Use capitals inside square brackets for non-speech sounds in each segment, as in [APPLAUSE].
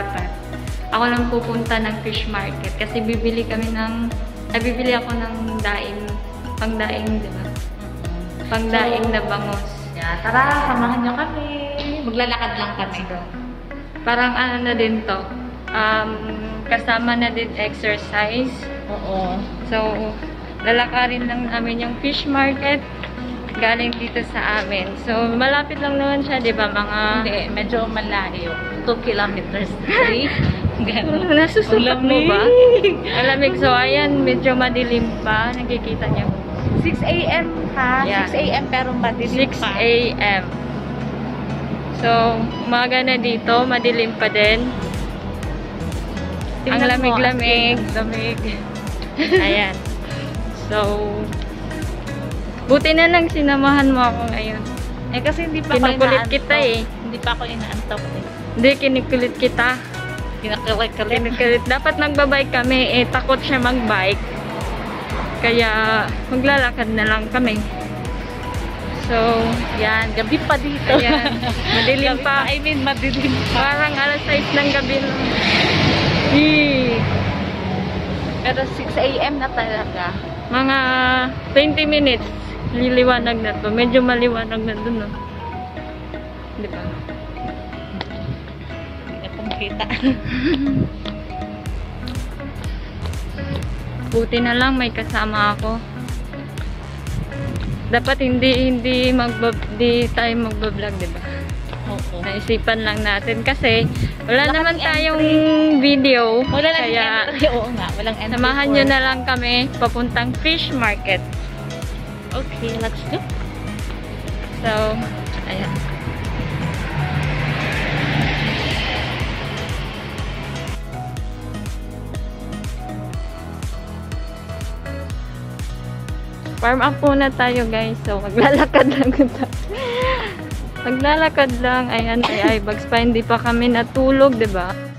dapat ako lang pupunta ng fish market kasi bibili kami ng, ay bibili ako ng daing, pang daing, di ba? Pang daing na bangos. Yeah, tara, samahan niyo kami. Maglalakad lang kami. Parang ano na din to, um, kasama na din exercise. Oo. So, lalakarin lang namin yung fish market galing dito sa amin. So, malapit lang naman siya, di ba? Mga... Hindi, medyo malayo. 2 kilometers. Okay? Ganun. [LAUGHS] Nasusukat mo ba? Malamig. Malamig. So, ayan, medyo madilim pa. Nakikita niyo. 6 a.m. ha? Yeah. 6 a.m. pero madilim 6 pa. a.m. So, umaga na dito. Madilim pa din. Ang Tingnan mo, lamig-lamig. Lamig. Ayan. So, buti na lang sinamahan mo ako ngayon. Eh kasi hindi pa Kinukulit kita eh. Hindi pa ako inaantok eh. Hindi, kinikulit kita. Kinakalit-kalit. Kinikulit. Dapat nagbabike kami. Eh, takot siya magbike. Kaya, maglalakad na lang kami. So, Yan, gabi pa dito. ayan. Madilim Gabi pa. I mean, madilim pa. Parang alas 6 ng gabi lang. Yee. Pero 6 a.m. na talaga. Mga 20 minutes, liliwanag na to. Medyo maliwanag na dun, no? Di ba? Hindi na po makita. [LAUGHS] Buti na lang may kasama ako. Dapat hindi hindi magba di tayo magba-vlog, 'di ba? Oo. Naisipan lang natin kasi wala Walang naman entry. tayong video. Wala lang kaya entry. [LAUGHS] Oo nga, walang entry. samahan nyo na lang kami papuntang fish market. Okay, let's go. So, ayan. Warm up muna tayo guys. So, maglalakad [LAUGHS] lang maglalakad lang. Ayan, ay, ay, bags pa. Hindi pa kami natulog, ba?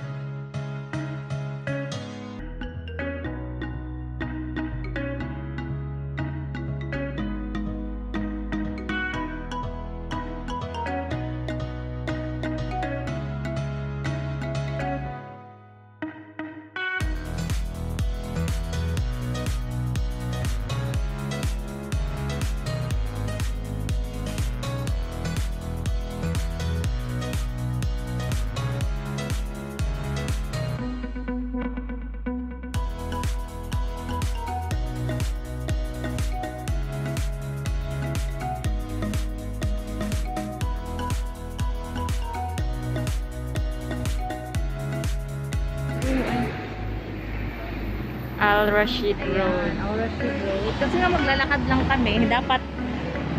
Al Rashid Road. Aura Street Road. Kasi nga maglalakad lang kami, dapat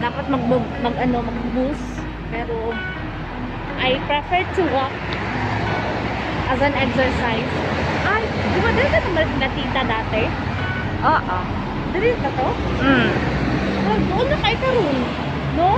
dapat mag, mag ano, mag-boost. Pero I prefer to walk as an exercise. Ay, di ba dito na tita dati? Oo. Dito na to? Mm. Oh, doon na kay Karun. No?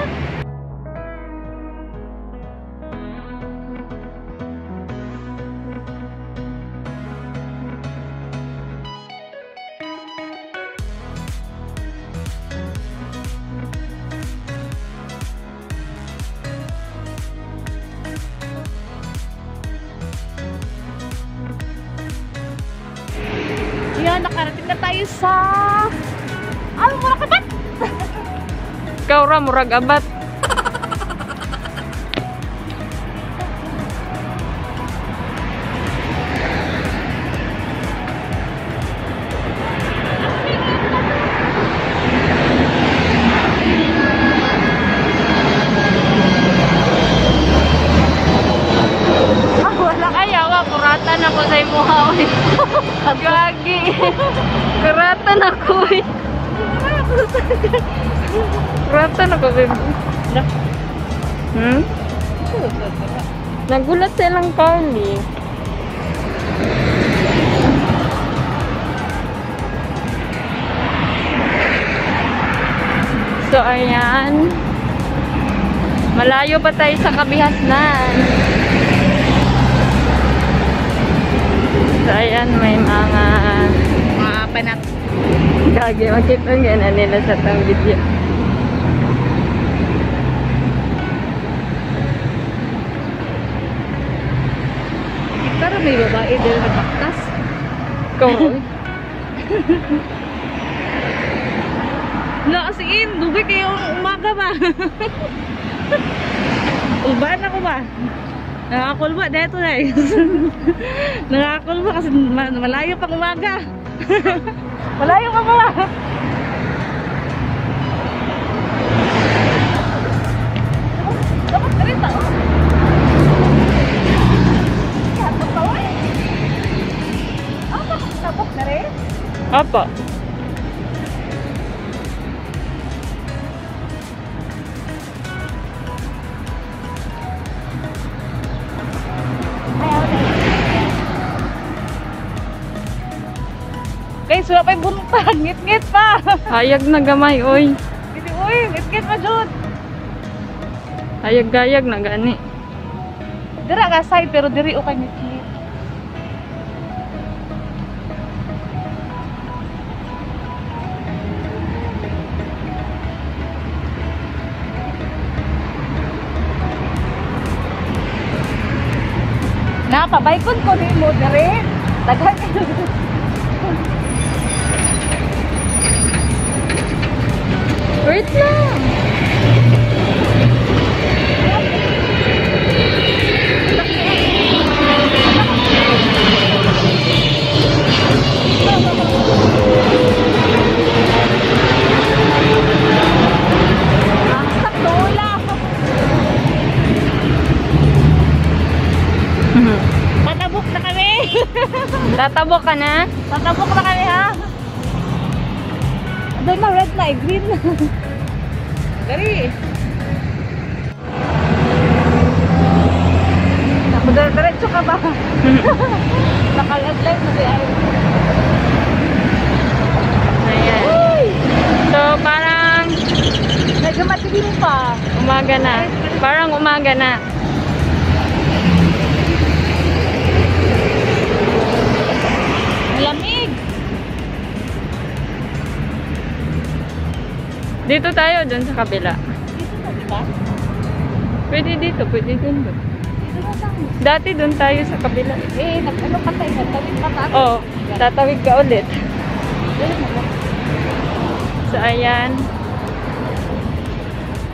Yan, nakarating na tayo sa... Ano mo na Ikaw ra, murag abat. Nagulat silang Carly. So, ayan. Malayo pa tayo sa kabihasnan. So, ayan, may mga Mga panak. gagi. Makita nga na nila sa tang video. May babae din nagpaktas. Ikaw. Na, [LAUGHS] as in, dugi kayo umaga ba? [LAUGHS] Ulbaan ako ba? Nakakulba, dito guys. [LAUGHS] Nakakulba kasi ma- malayo pang umaga. malayo ka ba? Apa. Guys, wala pa yung buntag. Ngit-ngit pa. Hayag na gamay, oy. Hindi, uy, ngit-ngit pa, Jud. Hayag-gayag na gani. Dira ka side, pero diri o kay ngit-ngit. Napabaykon ko ni mo diri. Daghan. [LAUGHS] Wait lang. Tatabok ka na? Patabok na kami ha. Doon na red na, eh, green na. [LAUGHS] Dari. Diretso ka ba? [LAUGHS] Nakalag light na si Ay. Ayan. Uy! So, parang Medyo matilim pa. umaga na. Parang umaga na. Dito tayo, dun sa kabila. Dito na, di ba? Pwede dito, pwede dun. dun. Dito na lang. Dati dun tayo sa kabila. Eh, nag-ano ka tayo? Nagtawid pa tayo. Oo, tatawid ka ulit. So, ayan.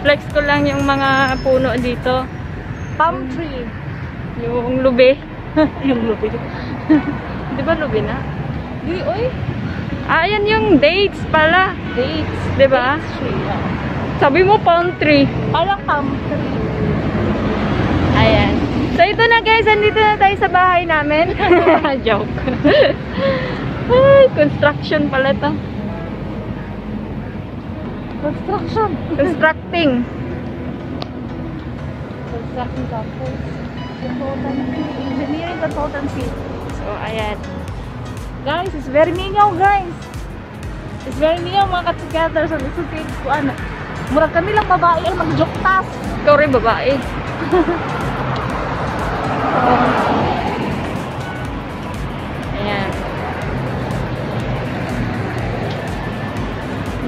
Flex ko lang yung mga puno dito. Palm tree. Yung lube. [LAUGHS] yung lupi. [LAUGHS] Di ba lube na? Di, oy. Ah, ayan yung dates pala. Dates. Di ba? Dates tree. Sabi mo palm tree. Parang palm tree. Ayan. So, ito na guys. Andito na tayo sa bahay namin. [LAUGHS] Joke. [LAUGHS] Ay, construction pala to. Construction. Constructing. Construction. Consultancy. Engineering consultancy. So, ayan. Guys, it's very mingaw, guys. It's very mingaw mga ka-together sa Lusupin ko ano. Murag kami lang babae ang mag-joktas. Ikaw rin babae. [LAUGHS] Ayan.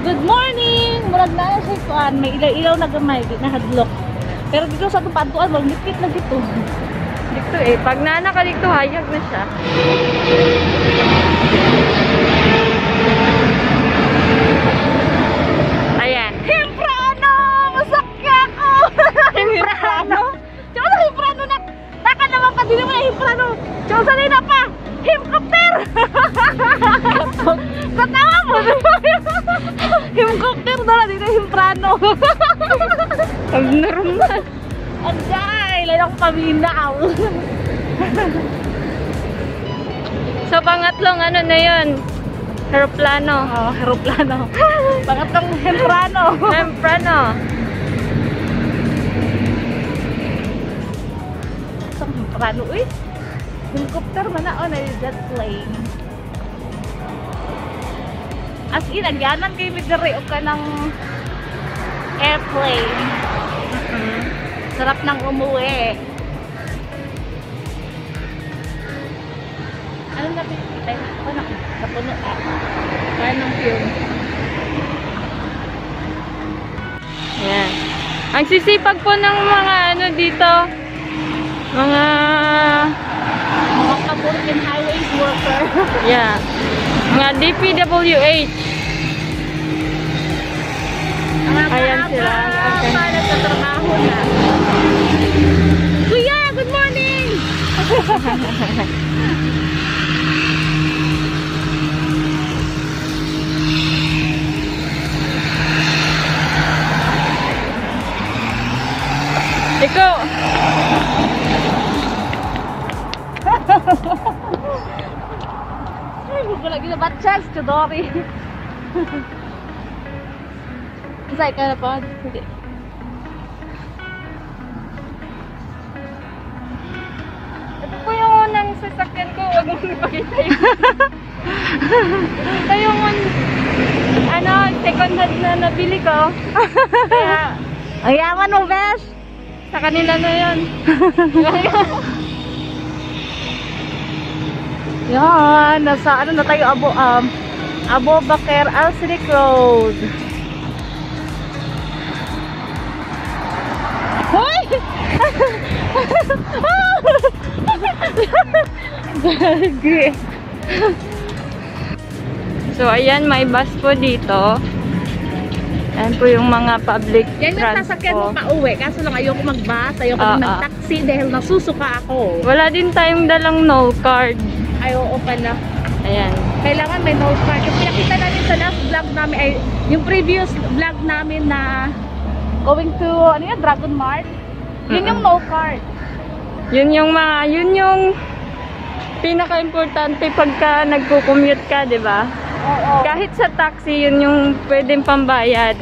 Good morning! Murag na siya kuan, may ilaw-ilaw na gamay, di na hadlok. Pero dito sa wag nipit na dito. Dito eh. Pag nana ka dito, hayag na siya. Ayan. Himprano! Masakya ko! [LAUGHS] Himprano! Tsaka sa Himprano na, naka naman ka din naman Himprano! Tsaka sa na pa, Himcopter! Katawa [LAUGHS] mo! Himcopter na lang dito Himprano! Ang normal. Ang Lalang paminaw! So, pangatlong ano na yun? Aeroplano. [LAUGHS] Oh, aeroplano. Pangatlong Himprano. Temprano. Isang Himprano, uy. Helicopter man na, oh, na jet plane. As in, agyanan kay Midari o ka ng airplane. Sarap nang umuwi. Ano na pinipita? Ako na, napuno ah. Kaya ng fume. Ayan. Ang sisipag po ng mga ano dito, mga Mga Philippine Highways worker. [LAUGHS] Yeah. Mga DPWH. Mga Ayan sila. pa nagtatrabaho na. Kuya, good morning! [LAUGHS] Ikaw, Ay, ko lagi na bad chance to Dory. Isa ka na pa? Hindi. ito po yung unang sasakyan ko. Huwag mong ipakita yun. [LAUGHS] ito yung un- ano, second hand na nabili ko. [LAUGHS] Kaya, Ang yaman mo, Besh! Sa kanila na yun. [LAUGHS] Yan, nasa ano na tayo, Abo, um, Abo Bakir Alcinic Road. Hoy! [LAUGHS] Gagi. So, ayan, may bus po dito. Ayan po yung mga public Yan yung sasakyan mo transport. pa uwi. Kaso lang ayoko mag-bus, ayoko Ah, din ah. mag-taxi dahil nasusuka ako. Wala din tayong dalang no card. Ay, oo pala. Ayan. Kailangan may note card. Yung pinakita natin sa last vlog namin, ay yung previous vlog namin na going to, ano yun, Dragon Mart. Yun yung Mm-mm. no card. Yun yung mga, yun yung pinaka-importante pagka nagko-commute ka, di ba? Kahit sa taxi, yun yung pwedeng pambayad.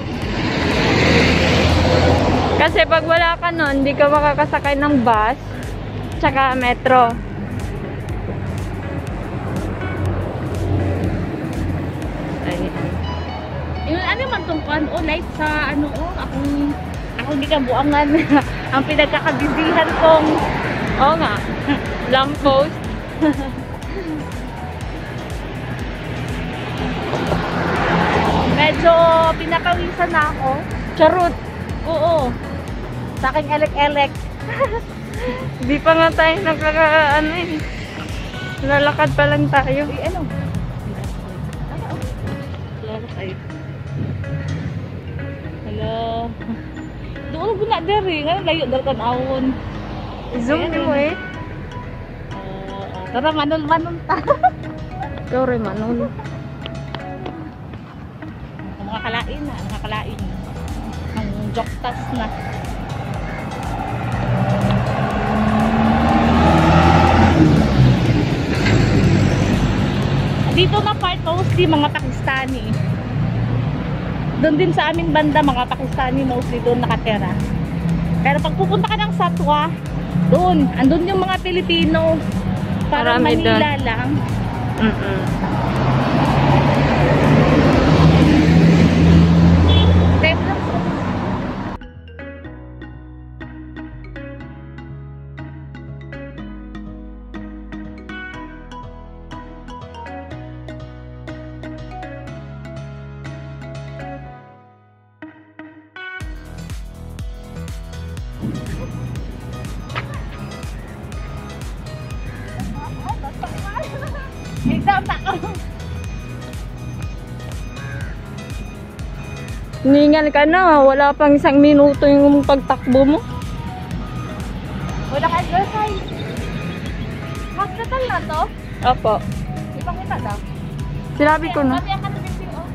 Kasi pag wala ka nun, hindi ka makakasakay ng bus, tsaka metro. Yung ano man tong kwan, oh, light sa ano, oh, akong, ako hindi ka buangan. [LAUGHS] Ang pinagkakabisihan kong, Oo nga. [LAUGHS] Lamp post. [LAUGHS] medyo pinakawisan na ako. Charot. Oo. Sa aking elek-elek. [LAUGHS] Di pa nga tayo nakaka, ano eh. Lalakad pa lang tayo. Ay, ano? Ano? oh? Hello. Doon ko na diri. Nga layo dal kan awon. Zoom Ayan, mo eh. Oo. Tara manol manol ta. Sorry, Manol. Mga kalain na, mga kalain. Ang joktas na. Dito na part mostly mga Pakistani. Doon din sa aming banda mga Pakistani mostly doon nakatera. Pero pag pupunta ka ng Satwa, doon, andun yung mga Pilipino. Parang Marami Manila doon. lang. Mm-mm. Exam ka na. Wala pang isang minuto yung pagtakbo mo. Wala ka exercise. Hospital na to? Opo. Ipakita daw. Sinabi ko na. Mamaya ka na din oh.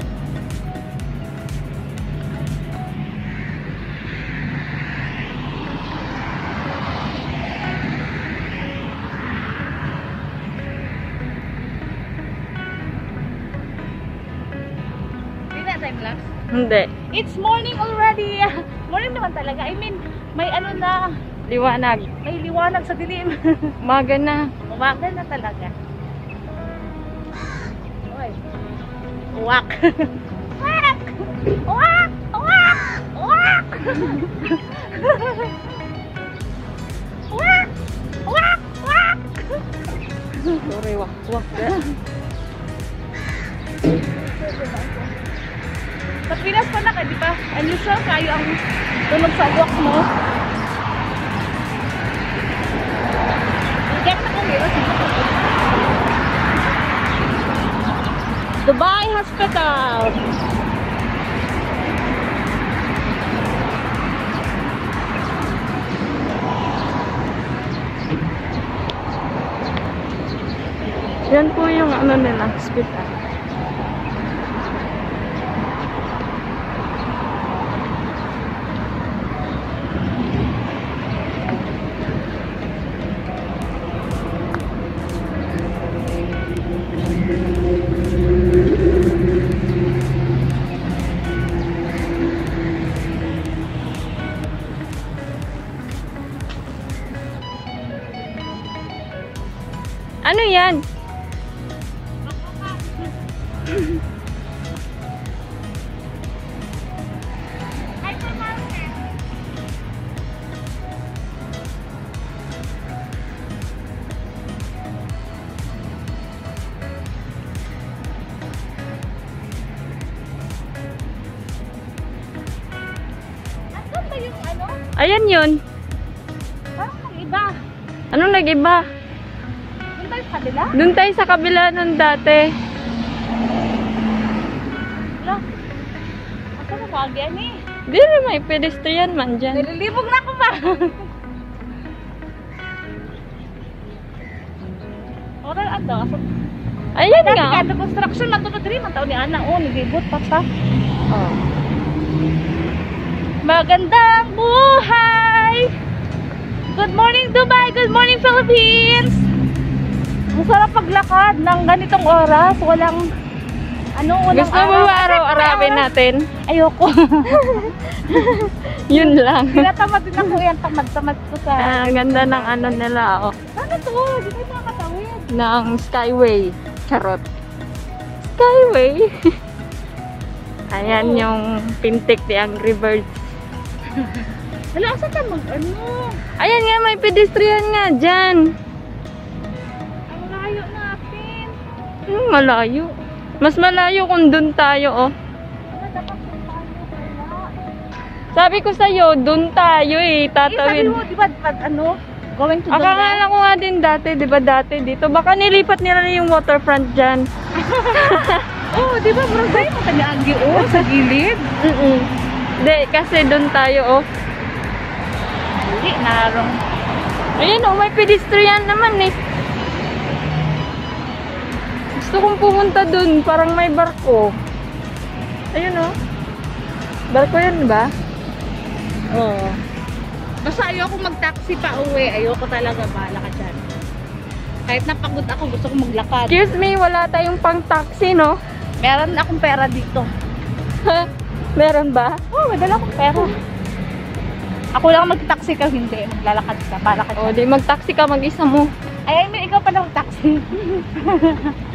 Hindi It's morning already. [LAUGHS] Morning naman talaga. I mean, may ano na, Liwanag. may liwanag sa dilim. [LAUGHS] Umaga na. Umaga na talaga. Uy. Uwak. Uwak! Uwak! Uwak! Uwak! Uwak! Uwak! Uwak! Sorry, wak. Wak. [LAUGHS] Sa Pinas pa na ka, di ba? Unusual kayo ang tunog sa walk mo. Get na kong meron. Dubai Hospital. Yan po yung ano nila, hospital. Yan? Ano? Ayan yun. Parang ang iba. Anong nag-iba? Sa kabila? Doon tayo sa kabila nun dati. Wala. Asan na ba yan eh? Di rin may pedestrian man dyan. Nalilibog na ako ba? Oral ano? Asan? Ayan Dati nga. kada construction na tunod rin. Ang taon ni Ana. Oh, nilibot pa pa. Oh. Magandang buhay! Good morning Dubai! Good morning Philippines! Ang sarap paglakad ng ganitong oras. Walang ano, walang Gusto mo ba araw-arawin natin? Ayoko. [LAUGHS] Yun lang. Tinatamad din ako yan. Tamad-tamad ko sa... Ah, ang ganda ng ano nila, oh. Ano to? Di tayo makakatawid. Ng Skyway. Charot. Skyway. [LAUGHS] Ayan Oo. yung pintik ni Angry Birds. [LAUGHS] Hala, asan ka mag ano? Ayan nga, may pedestrian nga dyan. Hmm, malayo. Mas malayo kung dun tayo, oh. Sabi ko sa'yo, dun tayo eh, Eh, sabi tatawid. mo, di ba, di ano? Going to Akala ko nga din dati, di ba dati dito? Baka nilipat nila na yung waterfront dyan. [LAUGHS] Oh, di ba, murang tayo matanyagi, oh, sa gilid. Mm Hindi, kasi dun tayo, oh. Hindi, narong. Ayan, oh, may pedestrian naman eh. Gusto kong pumunta dun, parang may barko. Ayun, oh. Barko yun ba? Oo. Basta ayoko mag-taxi pa uwi. Ayoko talaga. Bahala ka dyan. Kahit napagod ako, gusto ko maglakad. Excuse me, wala tayong pang taxi, no? Meron akong pera dito. Meron ba? Oo, oh, may dala akong pera. Ako lang mag-taxi ka, hindi. Maglalakad ka. Bahala ka O, dyan. di magtaxi ka mag-isa mo. Ay, I mean, ikaw pa na mag-taxi. [LAUGHS]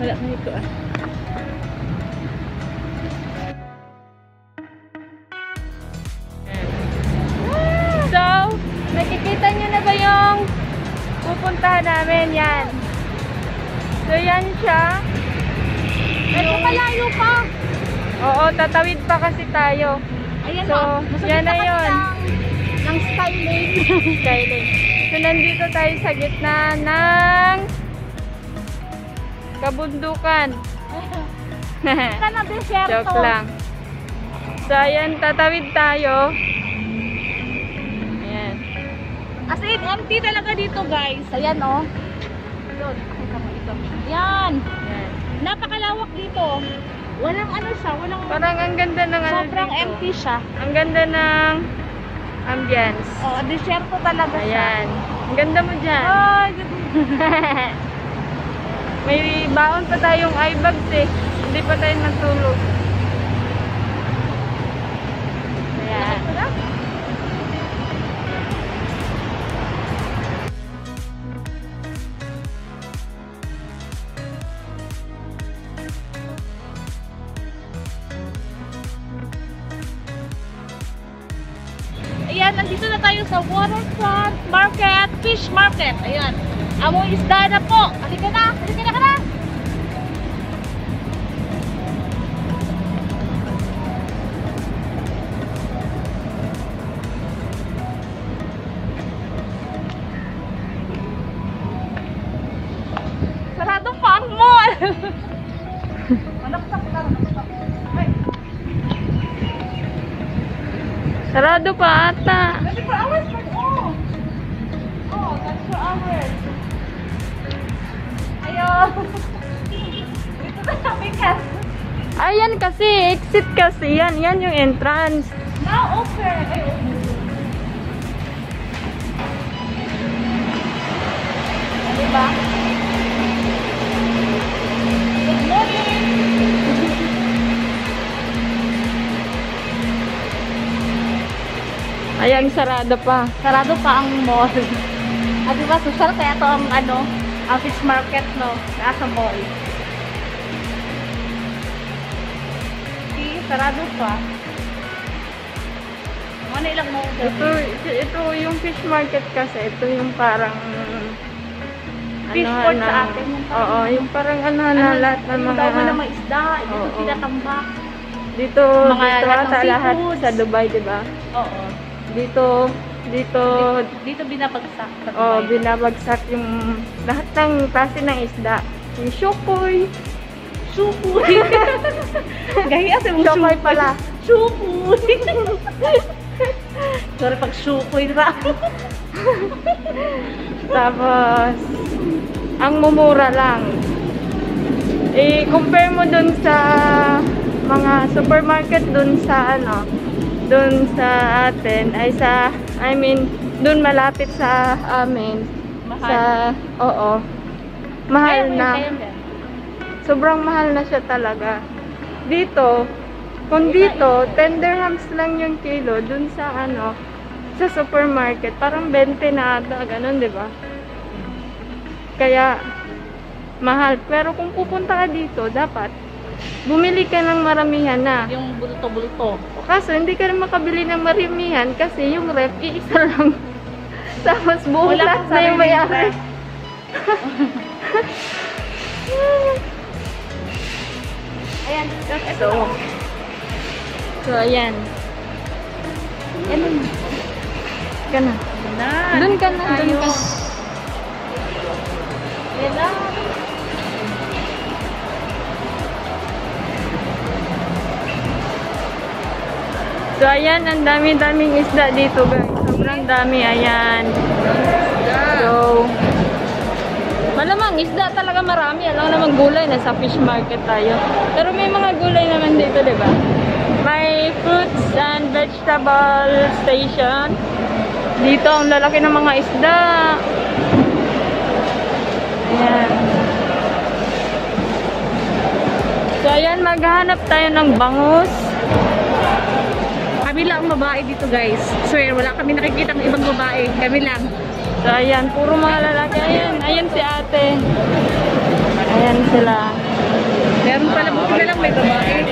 Wala na ito ah. So, nakikita nyo na ba yung pupuntahan namin? Yan. So, yan siya. Pero malayo pa. Oo, tatawid pa kasi tayo. Ayan So, o. Nasa yan na yun. Ng, ng Skylane. [LAUGHS] Skylane. So, nandito tayo sa gitna ng kabundukan. [LAUGHS] Joke lang. So, ayan, tatawid tayo. Ayan. As in, empty talaga dito guys. Ayan o. Yun. Kita mo ito. Yan. Ayan. Napakalawak dito. Walang ano siya. Walang... Parang ang ganda ng ano sobrang dito. empty siya. Ang ganda ng ambience. Oh, desierto talaga siya. Ayan. Ang ganda mo dyan. Ay, [LAUGHS] May baon pa tayong eye bags eh. Hindi pa tayo natulog. Ayan, nandito na tayo sa waterfront market, fish market. Ayan. Amoy isda na po. Halika na. Halika na Sarado pa ata. 24 hours pa. Oh. Oh, 24 hours. Ayaw. [LAUGHS] Dito na kami kasi. Ayan kasi, exit kasi yan. Yan yung entrance. Now open. Ay, open. Ayan, sarado pa. Sarado pa ang mall. Ah, di ba, social kaya to ang ano, ang fish market, no? Kaya sa mall. See, sarado pa. Ano ilang mo? Ito, ito yung fish market kasi. Ito yung parang... Fish port sa atin, yung parang- Oo, yung parang ano, na lahat ng Yung mga... mo na mga isda, ito Oo. tinatambak. Dito, Mga dito ata lahat sa Dubai, di ba? Oo. Dito, dito, Dito binabagsak sa oh, binabagsak yung lahat ng klase ng isda. Yung shukoy. Shupoy. Gahi ate mo Shukoy pala. Shupoy. Sorry pag shupoy na. [LAUGHS] Tapos, ang mumura lang. I-compare mo dun sa mga supermarket dun sa ano, dun sa atin, ay sa, I mean, dun malapit sa amin. Mahal. Sa, oo. Mahal Kaya na. kaya. Sobrang mahal na siya talaga. Dito, kung dito, 10 dirhams lang yung kilo, dun sa ano, sa supermarket, parang 20 na ata, ganun, di ba? Kaya, mahal. Pero kung pupunta ka dito, dapat, bumili ka ng maramihan na. Yung bulto-bulto. Kaso, hindi ka rin makabili ng maramihan kasi yung ref, iisa lang. [LAUGHS] Tapos, buong Wala lahat na yung may-ari. [LAUGHS] Ayan. So, so ayan. Yan. Ka na. Na. Doon ka na, doon ka. Yan So, ayan, ang dami-daming isda dito, guys. Sobrang dami, ayan. So, malamang isda talaga marami. Alam naman gulay, nasa fish market tayo. Pero may mga gulay naman dito, di ba? May fruits and vegetable station. Dito, ang lalaki ng mga isda. Ayan. So, ayan, maghahanap tayo ng bangus. Kami lang ang babae dito guys. Swear, wala kami nakikita ng ibang babae. Kami lang. So, ayan, puro mga lalaki. Ayan, ayan si ate. Ayan sila. Meron pala buti na lang may babae.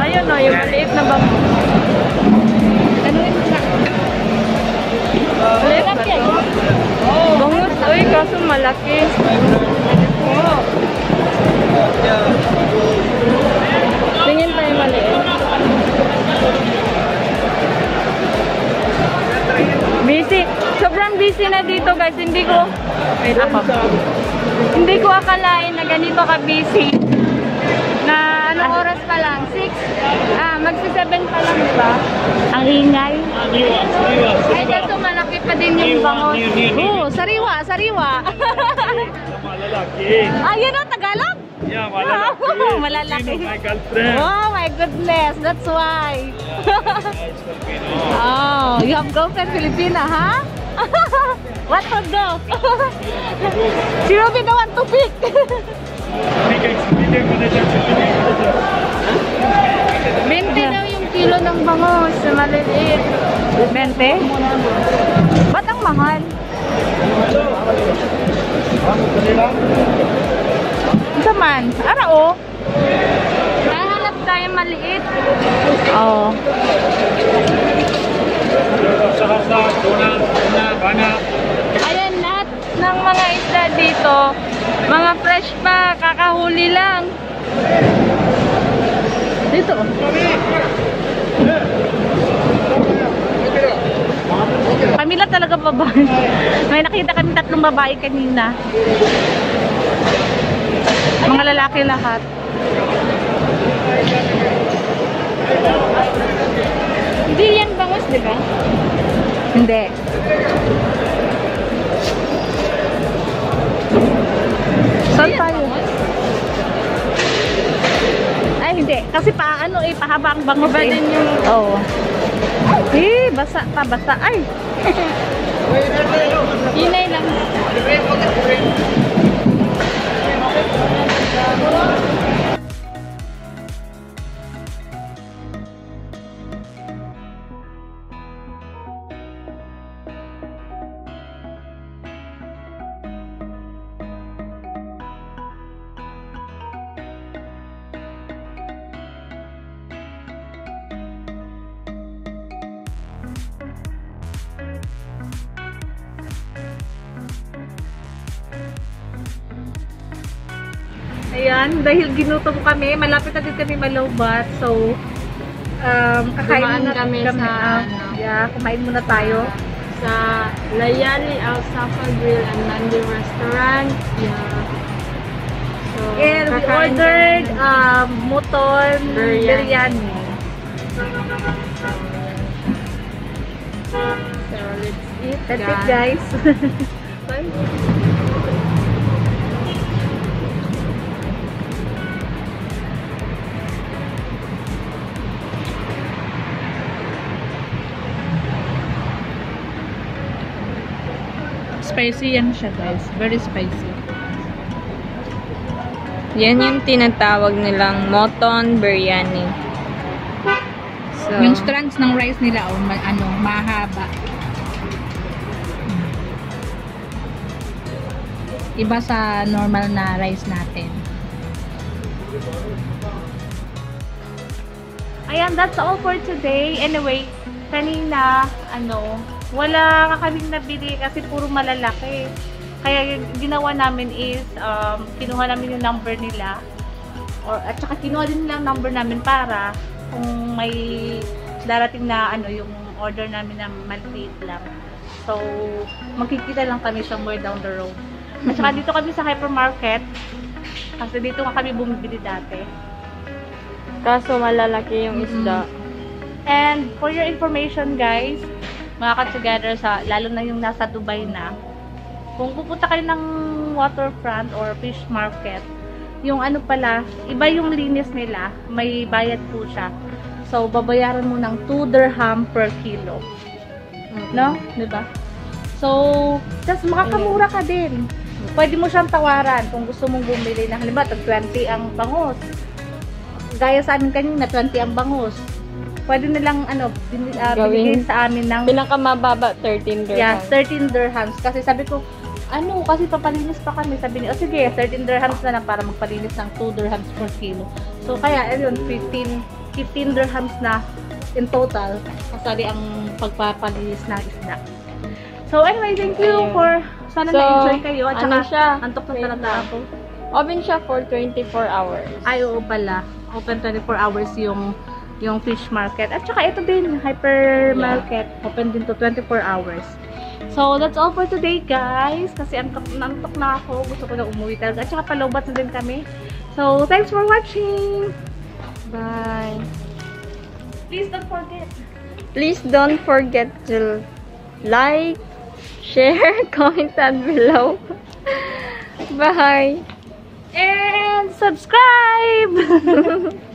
Ayun o, yung maliit na bang... Ano yun siya? Maliit ba ito? Bangus, uy, kaso malaki. Oh. Tingin tayo maliit. Busy. Sobrang busy na dito guys. Hindi ko... Wait, ako. Hindi ko akalain na ganito ka-busy. Na anong oras pa lang? 6? Ah, magsi-7 pa lang, di ba? Ang ingay. Ay, dito malaki pa din yung bangus. Oo, sariwa, sariwa. [LAUGHS] Ayun o, Tagalog. Yeah, Wow, malalaki. [LAUGHS] My girlfriend. Oh my goodness, that's why. [LAUGHS] oh, you have girlfriend Filipina, huh? [LAUGHS] What do? she will be the one to pick. 20 daw yung kilo ng bangus. Maliliit. 20? Ba't ang mahal? Isa man. Ara o. Nahanap tayo maliit. Oo. Ayan, lahat ng mga isda dito. Mga fresh pa. Kakahuli lang. Dito. Kami lang talaga babae. May nakita kami tatlong babae kanina. Mga lalaki lahat. Hindi yan bangos, di ba? Hindi. Saan tayo? Ay, hindi. Kasi pa, ano eh, pahaba ang bangus Iba eh. din yung... Oo. Eh, basa pa, basa. Ay! Hinay lang. Thank you. Dahil ginutom kami, malapit na din kami malobat. So, um, kakain muna kami sa, ah, ano, yeah, kumain muna tayo. Sa Layali Al Safa Grill and Nandi Restaurant. Yeah. So, And we ordered kami. um, muton Biryani. biryani. So, let's eat, That's it guys. [LAUGHS] Spicy yan siya guys. Very spicy. Yan yung tinatawag nilang moton biryani. So, Yung strands ng rice nila, oh, ma- ano, mahaba. Iba sa normal na rice natin. Ayan, that's all for today. Anyway, kanina, ano, wala ka kaming nabili kasi puro malalaki. Kaya yung ginawa namin is, um, kinuha namin yung number nila. Or, at saka kinuha din nila number namin para kung may darating na ano yung order namin na maliit lang. So, magkikita lang kami somewhere down the road. At saka dito kami sa hypermarket. Kasi dito nga kami bumibili dati. kaso malalaki yung isda. And for your information guys, mga ka-together sa, lalo na yung nasa Dubai na, kung pupunta kayo ng waterfront or fish market, yung ano pala, iba yung linis nila, may bayad po siya. So, babayaran mo ng 2 dirham per kilo. No? 'Di ba? So, tas makakamura ka din. Pwede mo siyang tawaran kung gusto mong bumili ng halimbawa, tag 20 ang bangus. Gaya sa amin kanina, 20 ang bangus. Pwede nilang ano, bin, Gawin. binigay sa amin ng Pinakamababa, 13 dirham. yeah, 13 dirhams. Kasi sabi ko, ano, kasi papalinis pa kami. Sabi niya, oh, sige, 13 dirhams na lang para magpalinis ng 2 dirhams per kilo. So, kaya, ayun, 15, 15 dirhams na in total. Kasali ang pagpapalinis ng isda. So, anyway, thank you Ayun. for, sana So, na-enjoy kayo. At ano saka, siya? antok na talaga ako. Open siya for 24 hours. Ay, oo pala. Open 24 hours yung yung fish market. At saka ito din, hypermarket. Open din to 24 hours. So, that's all for today, guys. Kasi antok, nantok na ako. Gusto ko na umuwi talaga. At saka palobat na din kami. So, thanks for watching. Bye. Please don't forget. Please don't forget to like, share, [LAUGHS] comment down below. [LAUGHS] Bye. And subscribe! [LAUGHS]